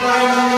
Bye.